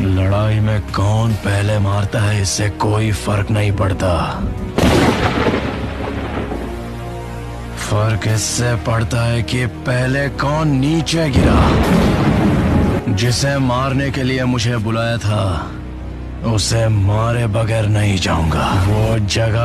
लड़ाई में कौन पहले मारता है, इससे कोई फ़र्क नहीं पड़ता। फ़र्क इससे पड़ता है कि पहले कौन नीचे गिरा। जिसे मारने के लिए मुझे बुलाया था, उसे मारे बगैर नहीं जाऊँगा। वो जगह